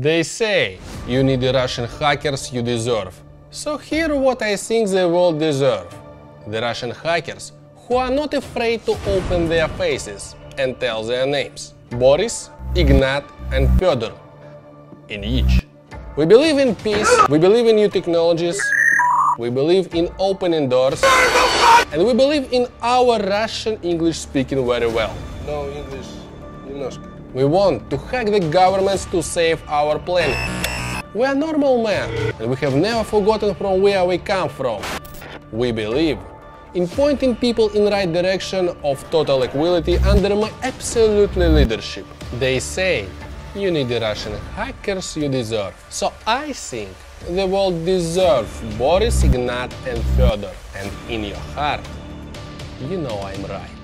They say you need the Russian hackers you deserve. So here what I think the world deserve. The Russian hackers who are not afraid to open their faces and tell their names. Boris, Ignat and Fyodor. In each. We believe in peace, we believe in new technologies, we believe in opening doors, and we believe in our Russian English speaking very well. No, English немножко. We want to hack the governments to save our planet. We are normal men, and we have never forgotten from where we come from. We believe in pointing people in right direction of total equality under my absolutely leadership. They say you need the Russian hackers you deserve. So I think the world deserves Boris, Ignat and Fyodor. And in your heart, you know I'm right.